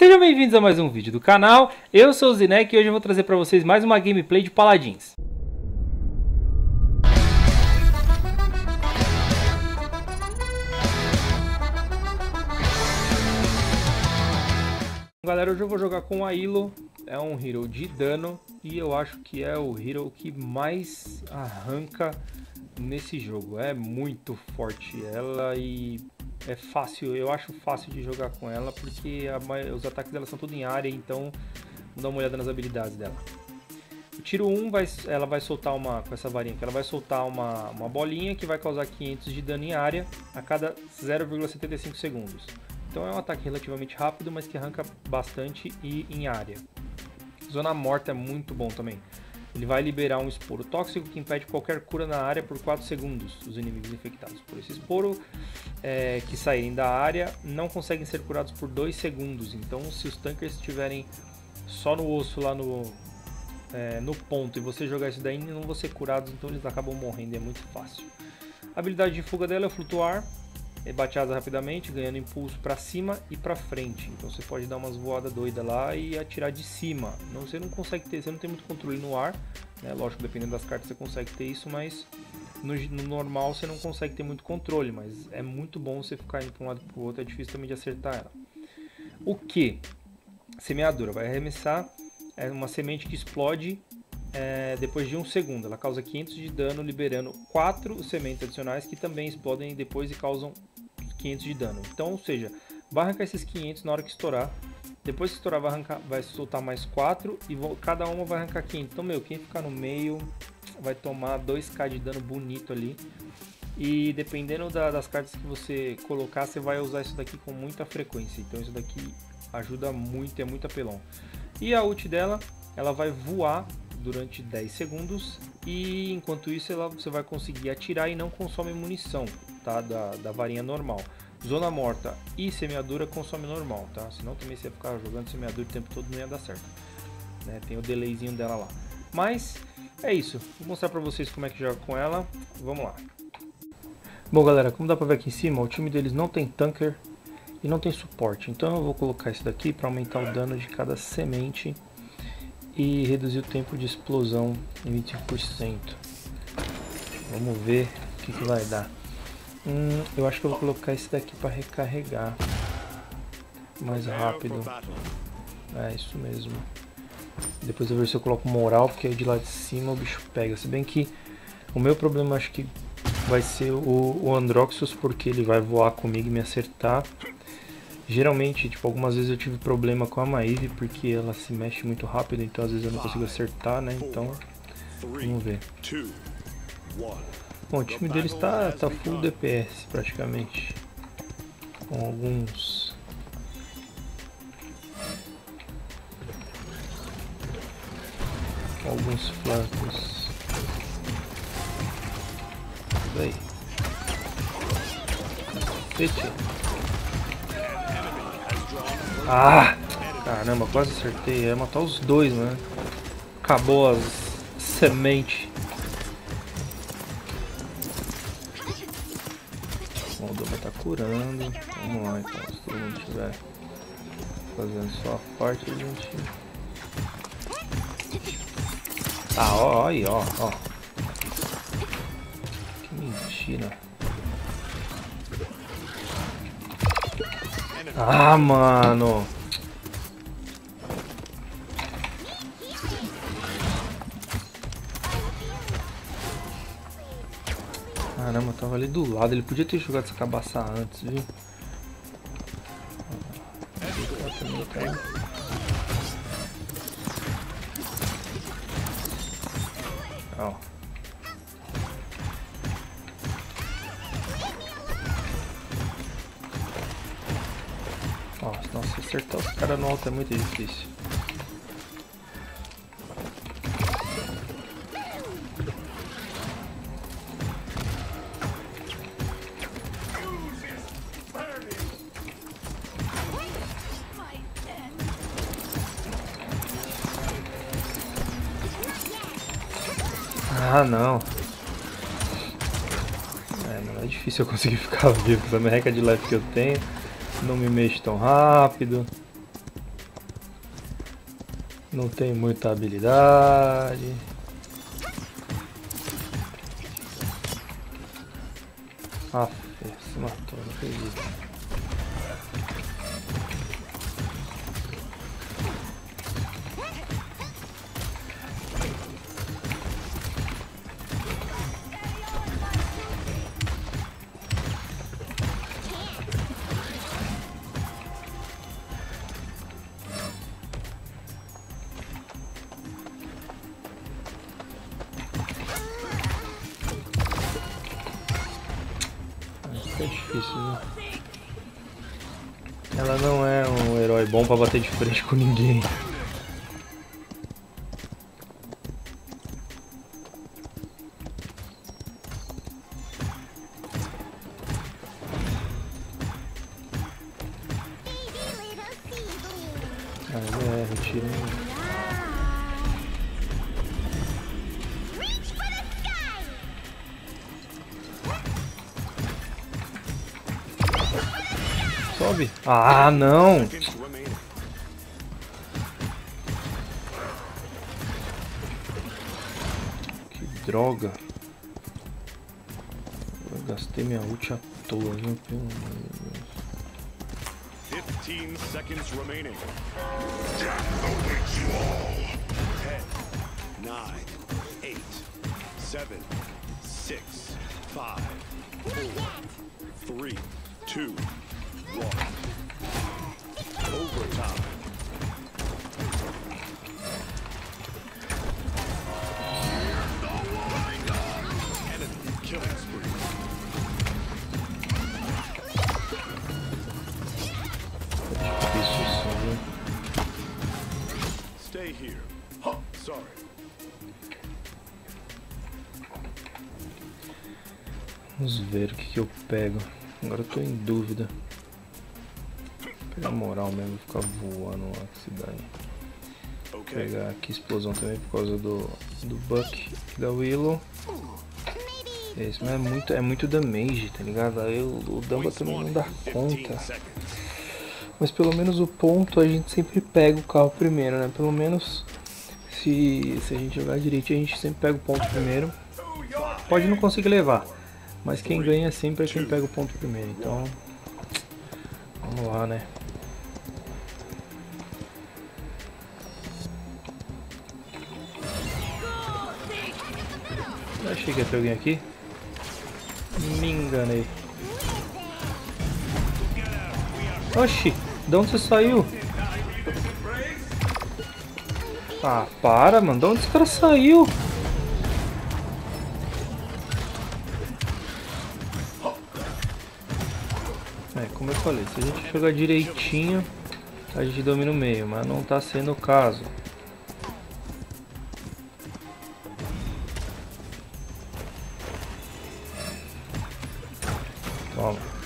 Sejam bem-vindos a mais um vídeo do canal, eu sou o Zinek e hoje eu vou trazer para vocês mais uma gameplay de Paladins. Galera, hoje eu vou jogar com a Ilo, é um hero de dano e eu acho que é o hero que mais arranca nesse jogo. É muito forte ela e é fácil, eu acho fácil de jogar com ela porque a, os ataques dela são tudo em área, então vamos dar uma olhada nas habilidades dela. O tiro 1, vai, ela vai soltar uma, com essa varinha aqui, ela vai soltar uma, uma bolinha que vai causar 500 de dano em área a cada 0,75 segundos. Então é um ataque relativamente rápido, mas que arranca bastante e em área. Zona Morta é muito bom também. Ele vai liberar um esporo tóxico que impede qualquer cura na área por 4 segundos dos inimigos infectados por esse esporo é, que saírem da área não conseguem ser curados por 2 segundos. Então, se os tankers estiverem só no osso lá no, é, no ponto e você jogar isso daí, não vão ser curados, então eles acabam morrendo. É muito fácil. A habilidade de fuga dela é flutuar é bate asa rapidamente, ganhando impulso para cima e para frente. Então você pode dar umas voadas doidas lá e atirar de cima. Não, você não consegue ter, você não tem muito controle no ar, né? Lógico, dependendo das cartas você consegue ter isso, mas no, no normal você não consegue ter muito controle. Mas é muito bom você ficar indo para um lado para o outro, é difícil também de acertar ela. O que? Semeadura vai arremessar é uma semente que explode é, depois de um segundo. Ela causa 500 de dano, liberando 4 sementes adicionais que também explodem depois e causam 500 de dano. Então, ou seja, vai arrancar esses 500 na hora que estourar. Depois que estourar, vai, arrancar, vai soltar mais 4 e vou, cada uma vai arrancar 500. Então, meu, quem ficar no meio vai tomar 2k de dano bonito ali. E dependendo da, das cartas que você colocar, você vai usar isso daqui com muita frequência. Então, isso daqui ajuda muito, é muito apelão. E a ult dela, ela vai voar durante 10 segundos e enquanto isso ela, você vai conseguir atirar e não consome munição tá? da, da varinha normal. Zona morta e semeadura consome normal, tá? Senão também você ficar jogando semeadura o tempo todo não ia dar certo. Né? Tem o delayzinho dela lá. Mas é isso. Vou mostrar pra vocês como é que joga com ela. Vamos lá. Bom galera, como dá pra ver aqui em cima, o time deles não tem tanker e não tem suporte. Então eu vou colocar isso daqui para aumentar o dano de cada semente e reduzir o tempo de explosão em 25%. Vamos ver o que, que vai dar. Hum, eu acho que eu vou colocar esse daqui para recarregar mais rápido. É isso mesmo. Depois eu ver se eu coloco moral, porque aí de lá de cima o bicho pega. Se bem que o meu problema acho que vai ser o, o Androxus, porque ele vai voar comigo e me acertar. Geralmente, tipo, algumas vezes eu tive problema com a Maeve porque ela se mexe muito rápido, então às vezes eu não consigo acertar, né? Então, vamos ver. Bom, o time dele está tá full DPS praticamente. Com alguns... Com alguns flancos. Daí. Cacete. Ah! Caramba, quase acertei. Ia matar os dois, né? Acabou as sementes. Bom, o Doma tá curando. Vamos lá então, se todo mundo estiver fazendo só a parte, a gente... Ah, ó, ó aí, ó, ó. Que mentira. Ah, mano. Caramba, tava ali do lado. Ele podia ter jogado essa cabaça antes, viu? Nossa, acertar os caras no alto é muito difícil. Ah, não. É, não é difícil eu conseguir ficar vivo com a merreca de life que eu tenho não me mexo tão rápido. Não tenho muita habilidade. Ah, se matou, não acredito. Bom pra bater de frente com ninguém. É. Sobe. Ah, não. droga. Eu gastei minha ult à toa, viu? Pelo amor de Deus. 15 seconds remaining. Death awaits you all. 10, 9, 8, 7, 6, 5, 4, 3, 2, 1. Stay here. Sorry. Vamos ver o que, que eu pego. Agora eu tô em dúvida. Na moral mesmo, ficar voando lá que se dane. Vou pegar aqui explosão também por causa do, do Buck e da Willow. Esse, mas é muito, é muito damage, tá ligado? Aí o, o Dumba também não dá conta. Mas pelo menos o ponto a gente sempre pega o carro primeiro, né? Pelo menos se, se a gente jogar direito a gente sempre pega o ponto primeiro. Pode não conseguir levar, mas quem ganha sempre é quem pega o ponto primeiro. Então, vamos lá, né? Achei que ia ter alguém aqui. Me enganei. Oxi, de onde você saiu? Ah, para, mano. De onde esse cara saiu? É, como eu falei, se a gente jogar direitinho, a gente domina o meio, mas não tá sendo o caso. Toma.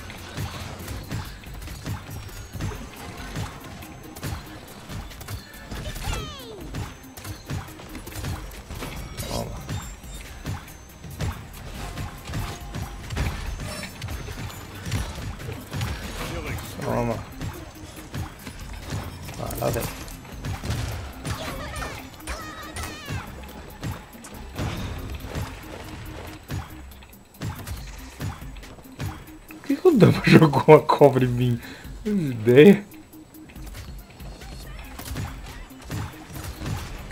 Jogou uma cobra em mim? Ideia.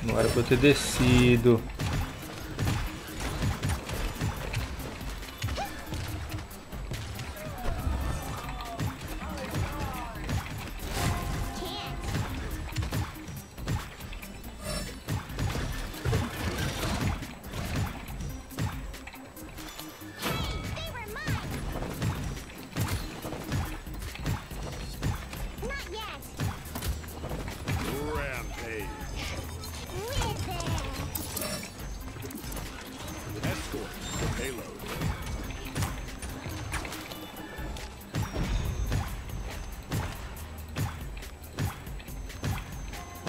Não era pra eu ter descido.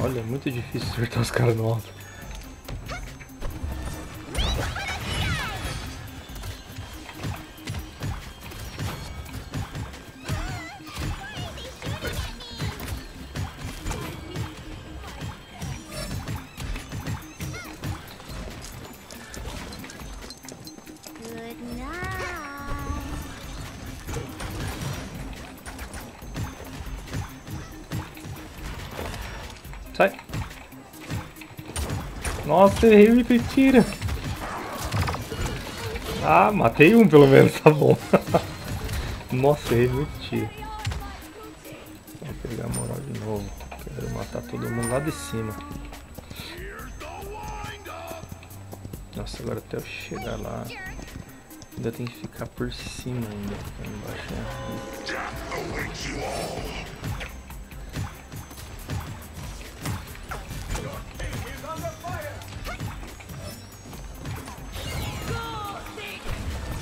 Olha, é muito difícil acertar os caras no alto. Sai. Nossa, errei muito tiro. Ah, matei um pelo menos, tá bom. Nossa, errei muito tiro. Vou pegar a moral de novo. Quero matar todo mundo lá de cima. Nossa, agora até eu chegar lá. Ainda tem que ficar por cima ainda. Embaixo é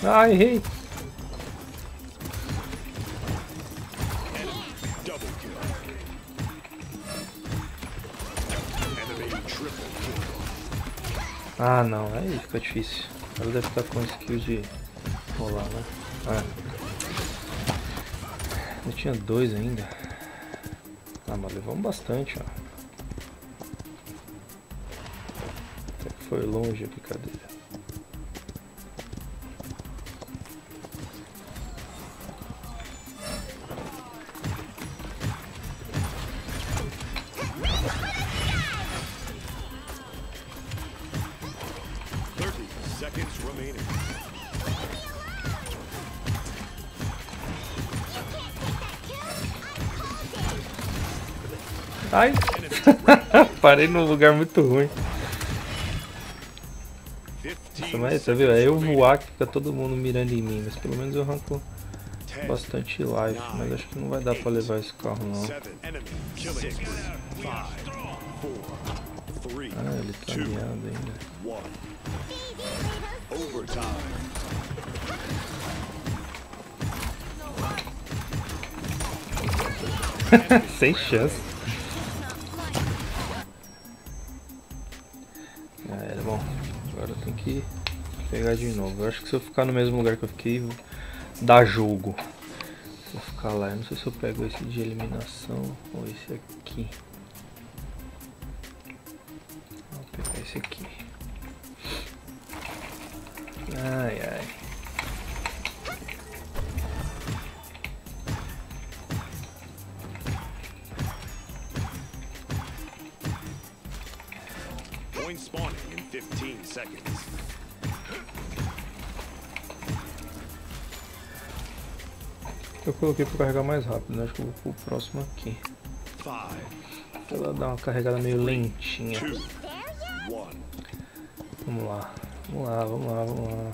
Ah, errei. Ah, não, aí fica difícil. Ela deve estar com skill de rolar, né? Ah. Eu tinha dois ainda. Ah, mas levamos bastante, ó. Até que foi longe a brincadeira. Ai! Parei num lugar muito ruim. Nossa, mas você viu? É eu voar que fica todo mundo mirando em mim, mas pelo menos eu arranco bastante life, mas acho que não vai dar pra levar esse carro não. Ah, ele tá alinhado ainda. Sem chance. Pegar de novo. Eu acho que se eu ficar no mesmo lugar que eu fiquei, dá jogo. Vou ficar lá. Eu não sei se eu pego esse de eliminação ou esse aqui. Vou pegar esse aqui. Ai, ai. Eu coloquei para carregar mais rápido, né? Acho que eu vou pro próximo aqui. Ela dá uma carregada meio lentinha. Vamos lá, vamos lá, vamos lá, vamos lá.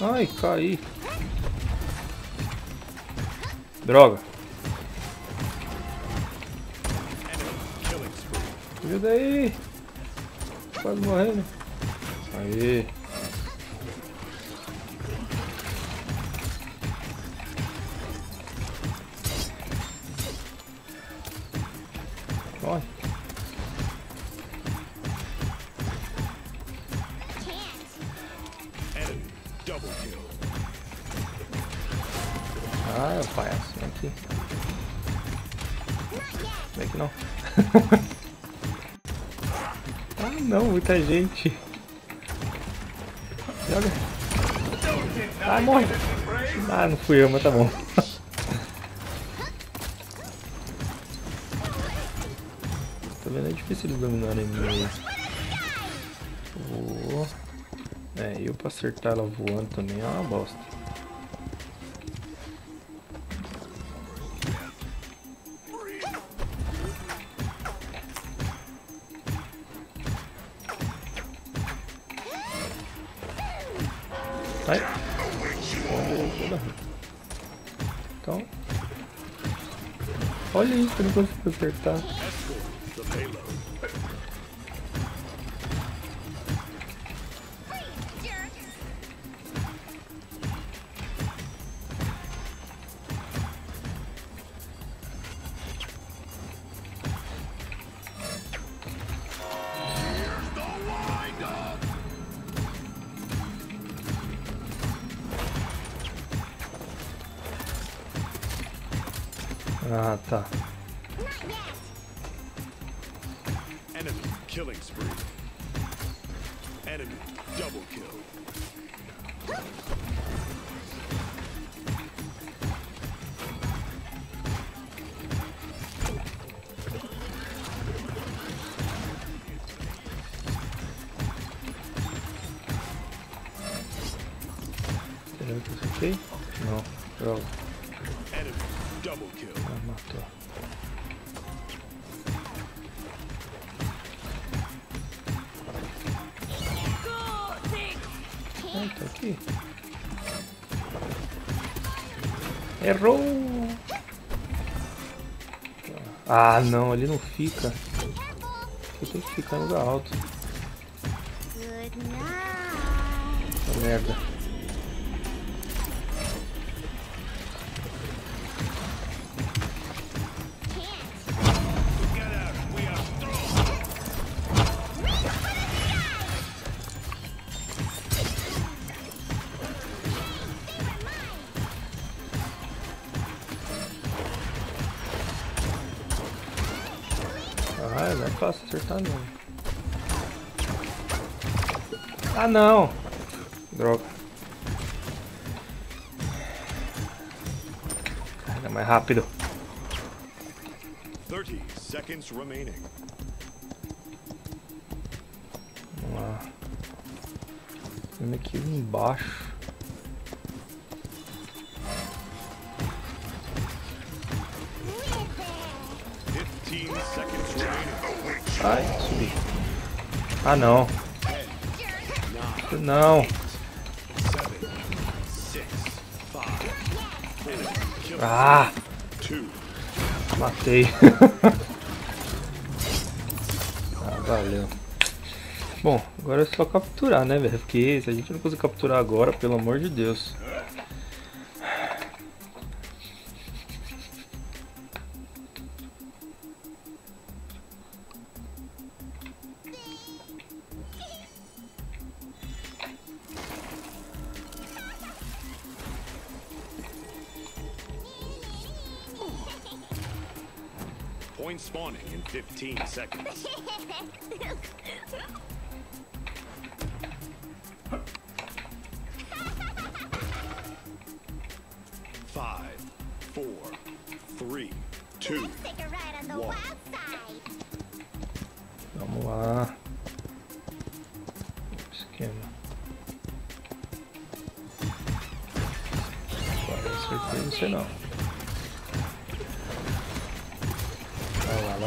Ai, caí. Droga. Ajuda aí. Quase morrendo. Aí. Morre. Ah, é palhaço. Vem aqui. Vem aqui não. ah, não, muita gente. Morre. Ah, não fui eu, mas tá bom. tá vendo? É difícil eles dominarem mim. Vou... É, eu pra acertar ela voando também é uma bosta. Eu não consigo acertar. Ah, tá. Killing spree. Enemy double kill. No, bro. Enemy double kill. I'm not uh, aqui. Errou! Ah, não, ele não fica. Eu tenho que ficar no lugar alto. merda. Não. Ah não! Droga. Carga mais rápido. 30 seconds remaining. Vamos lá. Vem aqui embaixo. Ai, subi. Ah, não. Não. Ah! Matei. ah, valeu. Bom, agora é só capturar, né, velho? Porque se a gente não conseguir capturar agora, pelo amor de Deus. Point spawning in 15 seconds. Five, four, three, two, one. Vamos lá. Esquema. Agora certeza você não.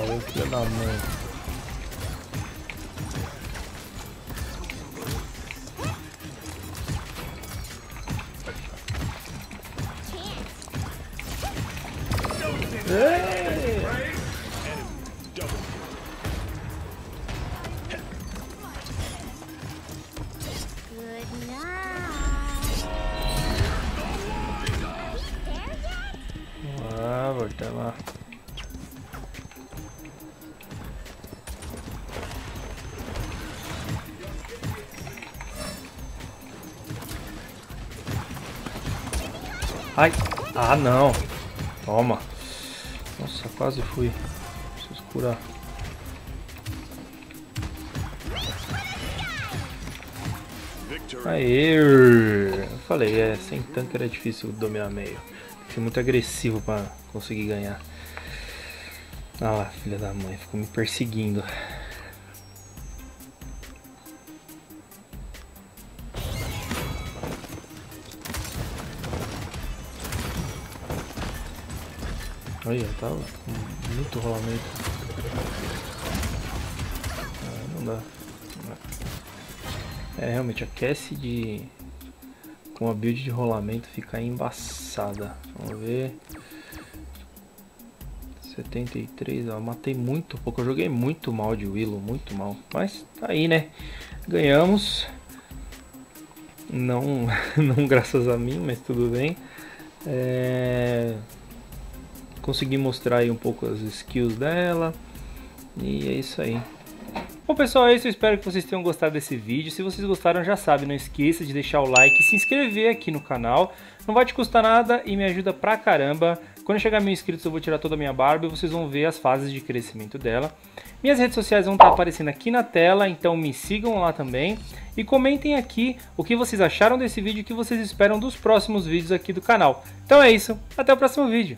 Maluco, filho da mãe. Ei! Ah, voltar lá. Ai. Ah, não. Toma. Nossa, quase fui. Preciso curar. Aê! Eu falei, é, sem tanque era difícil dominar meio. Fui muito agressivo pra conseguir ganhar. Ah, filha da mãe, ficou me perseguindo. Olha, tava com muito rolamento. Ah, não dá. É, realmente, aquece de... Com a build de rolamento fica embaçada. Vamos ver. 73, ó, matei muito pouco. Eu joguei muito mal de Willow, muito mal. Mas tá aí, né? Ganhamos. Não, não graças a mim, mas tudo bem. É consegui mostrar aí um pouco as skills dela. E é isso aí. Bom pessoal, é isso. Eu espero que vocês tenham gostado desse vídeo. Se vocês gostaram, já sabe, não esqueça de deixar o like e se inscrever aqui no canal. Não vai te custar nada e me ajuda pra caramba. Quando chegar mil inscritos eu vou tirar toda a minha barba e vocês vão ver as fases de crescimento dela. Minhas redes sociais vão estar aparecendo aqui na tela, então me sigam lá também. E comentem aqui o que vocês acharam desse vídeo e o que vocês esperam dos próximos vídeos aqui do canal. Então é isso, até o próximo vídeo.